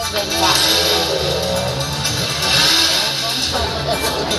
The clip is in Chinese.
감사 합.